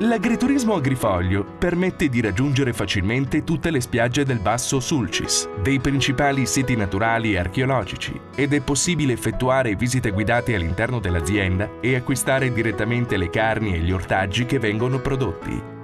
L'agriturismo agrifoglio permette di raggiungere facilmente tutte le spiagge del Basso Sulcis, dei principali siti naturali e archeologici, ed è possibile effettuare visite guidate all'interno dell'azienda e acquistare direttamente le carni e gli ortaggi che vengono prodotti.